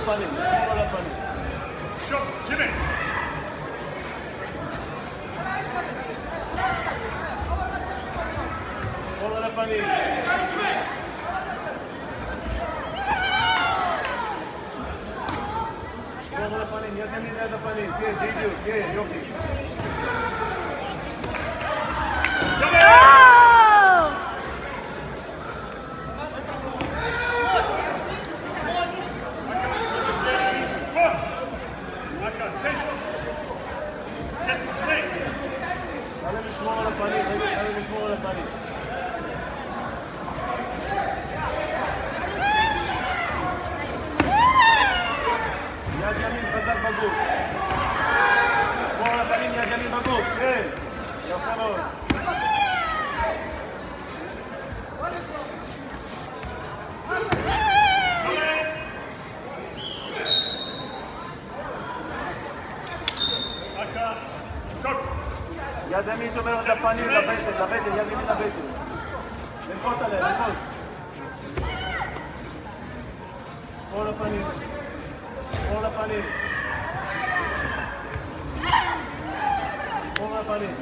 la panne, pas la panne. Chop, j'y vais. Bola na panela. Bola na panela. Niye temizler de panela? Diye, diyor, diye, yok diyor. לשמור על הפנים, רגע, תעלה לשמור על הפנים. יד ימין חזק בגוף. שמור על הפנים, יד ימין בגוף, כן. יפה מאוד. יד ימין שומרת את הפנים לבטן, לבטן, יד ימין לבטן. למחות עליה, למחות. שמור לפנים. שמור לפנים. שמור לפנים.